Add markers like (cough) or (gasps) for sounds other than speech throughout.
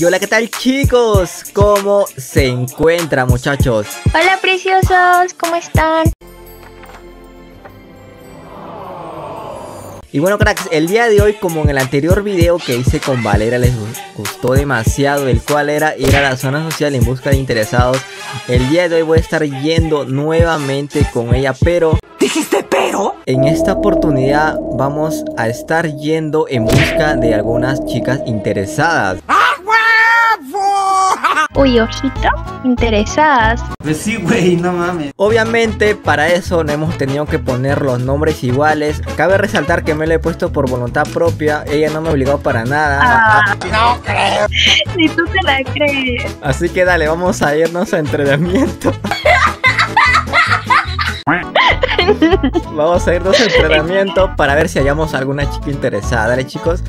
Y hola, ¿qué tal chicos? ¿Cómo se encuentran muchachos? Hola preciosos, ¿cómo están? Y bueno cracks, el día de hoy como en el anterior video que hice con Valera les gustó demasiado El cual era ir a la zona social en busca de interesados El día de hoy voy a estar yendo nuevamente con ella pero ¿Dijiste pero? En esta oportunidad vamos a estar yendo en busca de algunas chicas interesadas Uy, ojito, interesadas. Pues sí, güey, no mames. Obviamente para eso no hemos tenido que poner los nombres iguales. Cabe resaltar que me lo he puesto por voluntad propia. Ella no me obligó para nada. Ah, no creo. Ni tú te la crees. Así que dale, vamos a irnos a entrenamiento. Vamos a irnos a entrenamiento para ver si hallamos alguna chica interesada, dale chicos.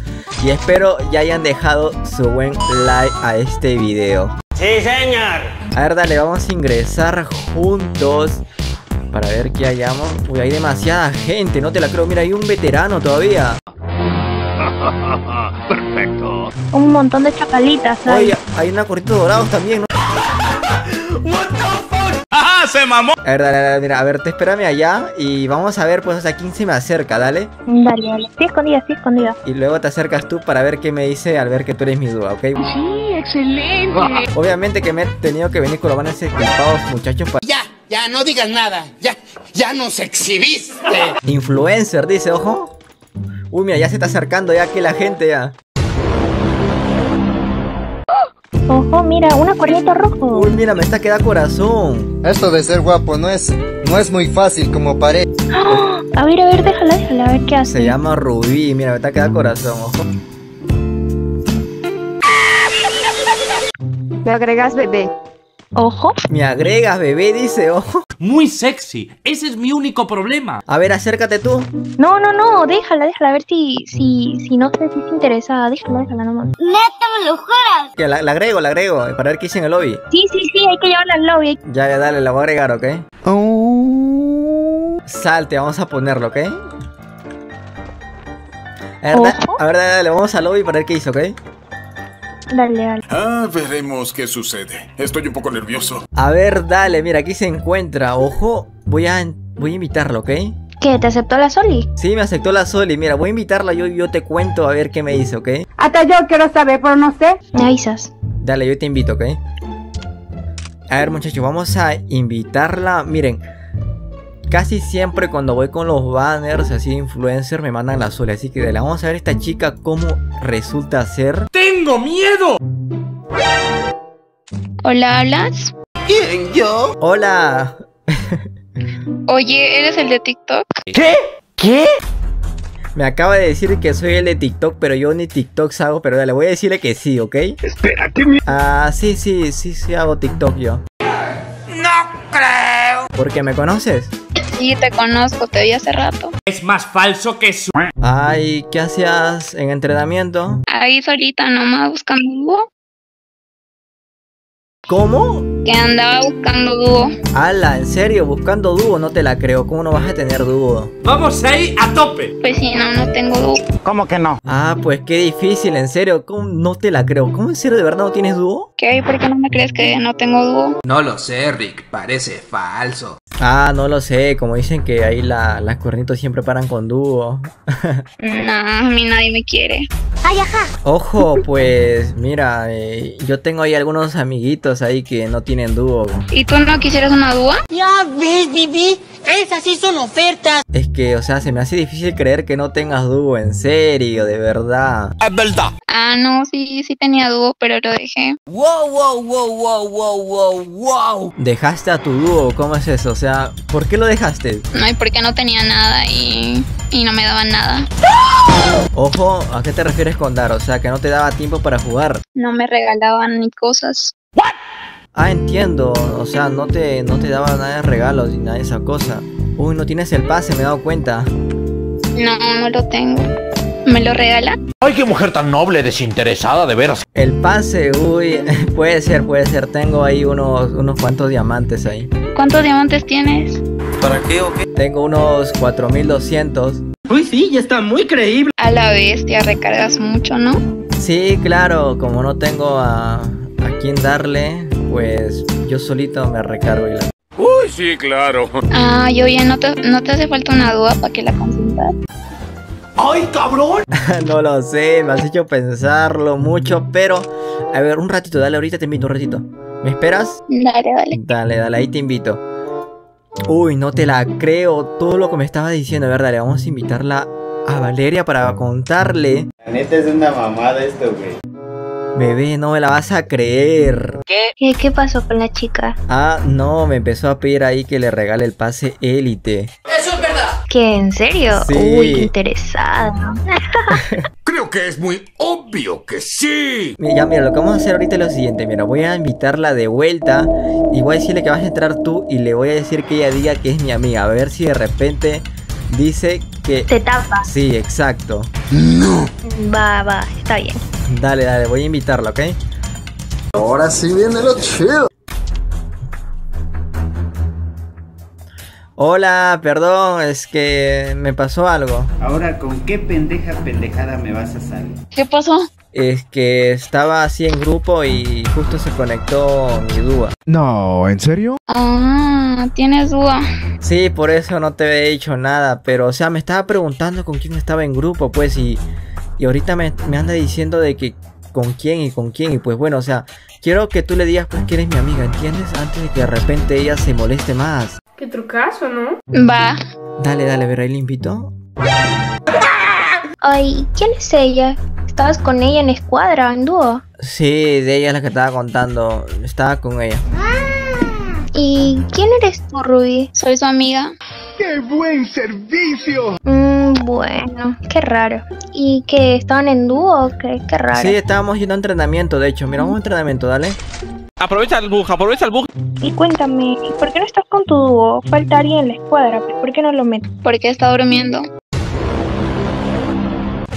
Y espero ya hayan dejado su buen like a este video. Sí, señor. A ver, dale, vamos a ingresar juntos para ver qué hallamos. Uy, hay demasiada gente, no te la creo. Mira, hay un veterano todavía. (laughs) Perfecto. Un montón de chapalitas. Oye, hay una corrito dorados también, ¿no? (laughs) se mamó! A ver, dale, dale, mira, a ver, te espérame allá y vamos a ver, pues, hasta quién se me acerca, dale. Dale, dale. Estoy escondida, estoy escondida. Y luego te acercas tú para ver qué me dice al ver que tú eres mi duda, ¿ok? Sí, excelente. Obviamente que me he tenido que venir con los vanes equipados, muchachos, para... Ya, ya, no digas nada. Ya, ya nos exhibiste. Influencer, dice, ojo. Uy, mira, ya se está acercando ya aquí la gente ya. Ojo, mira, un acuariito rojo. Uy, mira, me está quedando corazón. Esto de ser guapo no es, no es muy fácil como parece. (gasps) A ver, a ver, déjala, déjala, a ver qué hace. Se llama Rubí, mira, me está quedando corazón, ojo. Me agregas bebé. Ojo. Me agregas, bebé, dice, ojo. Muy sexy. Ese es mi único problema. A ver, acércate tú. No, no, no, déjala, déjala, a ver si, si, si no sé si es interesada. Déjala, déjala nomás. Neta, me lo juras. Que la, la, agrego, la agrego, para ver qué hice en el lobby. Sí, sí, sí, hay que llevarla al lobby. Ya, ya, dale, la voy a agregar, ¿ok? Oh. Salte, vamos a ponerlo, ¿ok? A ver, da, a ver, dale, dale, vamos al lobby para ver qué hizo, ¿ok? Dale, dale. Ah, veremos qué sucede. Estoy un poco nervioso. A ver, dale, mira, aquí se encuentra. Ojo, voy a, voy a invitarlo, ¿ok? ¿Qué? ¿Te aceptó la Soli? Sí, me aceptó la Soli. Mira, voy a invitarla. Yo, yo te cuento a ver qué me dice, ¿ok? Hasta yo quiero saber, pero no sé. Me avisas. Dale, yo te invito, ¿ok? A ver, muchachos, vamos a invitarla. Miren, casi siempre cuando voy con los banners así de influencer me mandan la Soli. Así que dale, vamos a ver esta chica cómo resulta ser. ¡Tengo miedo! Hola, ¿hablas? ¿Quién, yo? Hola. (laughs) Oye, ¿eres el de TikTok? ¿Qué? ¿Qué? Me acaba de decir que soy el de TikTok, pero yo ni TikTok hago, pero dale, voy a decirle que sí, ¿ok? Espérate, Ah, sí, sí, sí, sí hago TikTok yo. No creo. ¿Por qué me conoces? Sí, te conozco, te vi hace rato. Es más falso que su... Ay, ¿qué hacías en entrenamiento? Ahí solita nomás buscando dúo. ¿Cómo? Que andaba buscando dúo. Ala, ¿en serio? Buscando dúo, no te la creo. ¿Cómo no vas a tener dúo? Vamos ahí a tope. Pues sí, no, no tengo dúo. ¿Cómo que no? Ah, pues qué difícil, en serio. ¿Cómo no te la creo? ¿Cómo en serio de verdad no tienes dúo? ¿Qué? ¿Por qué no me crees que no tengo dúo? No lo sé, Rick. Parece falso. Ah, no lo sé. Como dicen que ahí la, las cuernitos siempre paran con dúo. (laughs) no, a mí nadie me quiere. Ay, ajá. Ojo, (laughs) pues mira, eh, yo tengo ahí algunos amiguitos ahí que no tienen dúo. ¿Y tú no quisieras una dúo? Ya ves, Bibi. Esas sí son ofertas. Es que, o sea, se me hace difícil creer que no tengas dúo, en serio, de verdad. Es verdad. Ah, no, sí, sí tenía dúo, pero lo dejé. Wow, wow, wow, wow, wow, wow, wow. ¿Dejaste a tu dúo? ¿Cómo es eso? O sea, ¿por qué lo dejaste? No, y porque no tenía nada y, y no me daban nada. Ojo, ¿a qué te refieres con dar? O sea, que no te daba tiempo para jugar. No me regalaban ni cosas. Ah, entiendo. O sea, no te, no te daba nada de regalos ni nada de esa cosa. Uy, no tienes el pase, me he dado cuenta. No, no lo tengo. ¿Me lo regala? Ay, qué mujer tan noble, desinteresada, de veras. El pase, uy, (laughs) puede ser, puede ser. Tengo ahí unos, unos cuantos diamantes ahí. ¿Cuántos diamantes tienes? ¿Para qué o qué? Tengo unos 4200. Uy, sí, ya está muy creíble. A la bestia, recargas mucho, ¿no? Sí, claro, como no tengo a, a quién darle, pues yo solito me recargo y la... Uy, sí, claro. Ah, y oye, ¿no te, no te hace falta una duda para que la consientas? ¡Ay, cabrón! (laughs) no lo sé, me has hecho pensarlo mucho, pero... A ver, un ratito, dale, ahorita te invito un ratito. ¿Me esperas? Dale, dale. Dale, dale, ahí te invito. Uy, no te la creo, todo lo que me estaba diciendo, a ver, dale, vamos a invitarla a Valeria para contarle. La neta es una mamada esto, güey. Bebé, no me la vas a creer. ¿Qué, ¿Qué pasó con la chica? Ah, no, me empezó a pedir ahí que le regale el pase élite. ¿Qué? ¿En serio? Sí. Uy, interesada. (laughs) Creo que es muy obvio que sí. Mira, Ya, mira, lo que vamos a hacer ahorita es lo siguiente. Mira, voy a invitarla de vuelta y voy a decirle que vas a entrar tú y le voy a decir que ella diga que es mi amiga. A ver si de repente dice que... Te tapa. Sí, exacto. Va, va, está bien. Dale, dale, voy a invitarla, ¿ok? Ahora sí viene lo chido. Hola, perdón, es que me pasó algo. Ahora, ¿con qué pendeja pendejada me vas a salir? ¿Qué pasó? Es que estaba así en grupo y justo se conectó mi dúa. No, ¿en serio? Ah, tienes duda. Sí, por eso no te había dicho nada, pero o sea, me estaba preguntando con quién estaba en grupo, pues, y, y ahorita me, me anda diciendo de que con quién y con quién, y pues bueno, o sea, quiero que tú le digas pues que eres mi amiga, ¿entiendes? Antes de que de repente ella se moleste más. Qué trucazo, ¿no? Va. Dale, dale, a ver, ahí le invito. Ay, ¿quién es ella? ¿Estabas con ella en escuadra, en dúo? Sí, de ella es la que estaba contando, estaba con ella. ¿Y quién eres tú, Ruby? Soy su amiga. Mm, bueno, qué raro. ¿Y que estaban en dúo? Qué, qué raro. Sí, estábamos yendo a entrenamiento, de hecho, mira, vamos a entrenamiento, dale. Aprovecha el bug, aprovecha el bug. Y cuéntame, ¿y por qué no estás con tu dúo? Falta alguien en la escuadra, pues, ¿por qué no lo metes? Porque está durmiendo.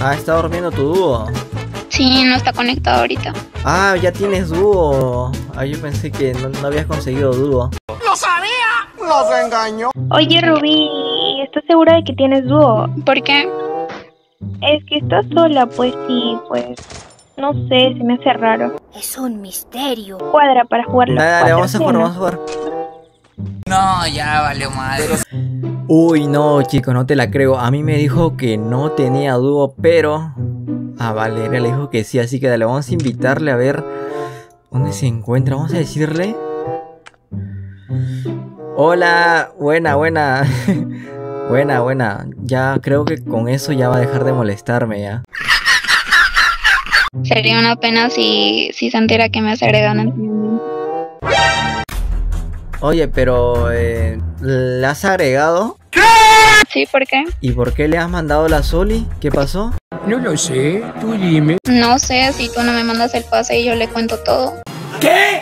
Ah, está durmiendo tu dúo. Sí, no está conectado ahorita. Ah, ya tienes dúo. Ah, yo pensé que no, no habías conseguido dúo. Oye, Ruby, ¿estás segura de que tienes dúo? ¿Por qué? Es que estás sola, pues sí, pues... No sé, se me hace raro. Es un misterio. Cuadra para jugar los Dale, cuatro, vamos a ¿sí o jugar, no? vamos a jugar. No, ya valió madre. Uy, no, chicos, no te la creo. A mí me dijo que no tenía dúo, pero a Valeria le dijo que sí, así que dale, vamos a invitarle a ver dónde se encuentra. Vamos a decirle. Hola, buena, buena. (laughs) buena, buena. Ya creo que con eso ya va a dejar de molestarme ya. Sería una pena si, si se entera que me has agregado en. Oye, pero eh, ¿le has agregado? ¿Sí? ¿Por qué? ¿Y por qué le has mandado la Soli? ¿Qué pasó? No lo sé, tú dime. No sé si tú no me mandas el pase y yo le cuento todo. ¿Qué?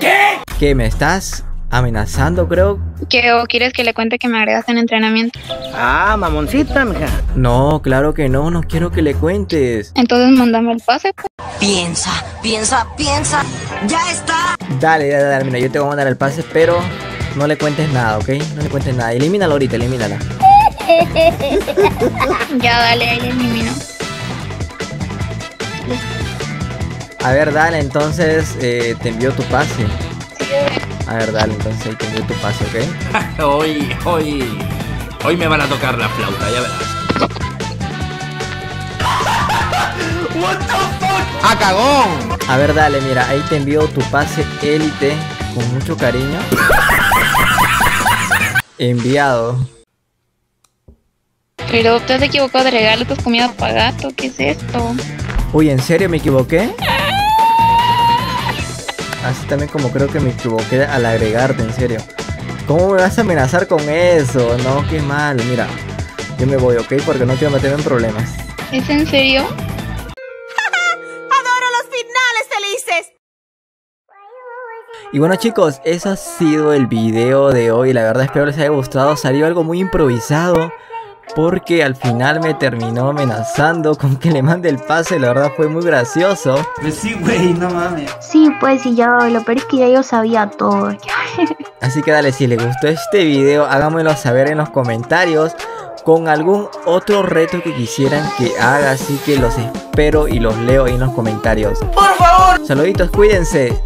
¿Qué? ¿Qué me estás amenazando, creo? ¿Qué, ¿O quieres que le cuente que me agregaste en entrenamiento? Ah, mamoncita, mija. No, claro que no, no quiero que le cuentes. Entonces mándame el pase. pues. Piensa, piensa, piensa. Ya está. Dale, dale, dale, mira, yo te voy a mandar el pase, pero no le cuentes nada, ¿ok? No le cuentes nada. Elimínalo ahorita, elimínala. (laughs) Ya dale, ahí elimino. A ver, dale, entonces eh, te envió tu pase. A ver, dale, entonces ahí te envió tu pase, ¿ok? (laughs) Hoy, hoy. Hoy me van a tocar la flauta, ya verás. (laughs) ¡Ah, cagón! A ver, dale, mira, ahí te envió tu pase élite con mucho cariño. (laughs) Enviado. Pero te has equivocado de regalo, tus comida para gato. ¿Qué es esto? Uy, ¿en serio me equivoqué? Así también como creo que me equivoqué al agregarte, en serio. ¿Cómo me vas a amenazar con eso? No, qué mal, mira. Yo me voy, ¿ok? Porque no quiero meterme en problemas. ¿Es en serio? Adoro los finales felices. Y bueno chicos, eso ha sido el video de hoy. La verdad espero les haya gustado. Salió algo muy improvisado. Porque al final me terminó amenazando con que le mande el pase. La verdad fue muy gracioso. Pues sí, güey, no mames. Sí, pues y ya, lo peor es que ya yo sabía todo. (laughs) Así que dale, si les gustó este video, háganmelo saber en los comentarios. con algún otro reto que quisieran que haga, así que los espero y los leo ahí en los comentarios. Por favor. Saluditos, cuídense.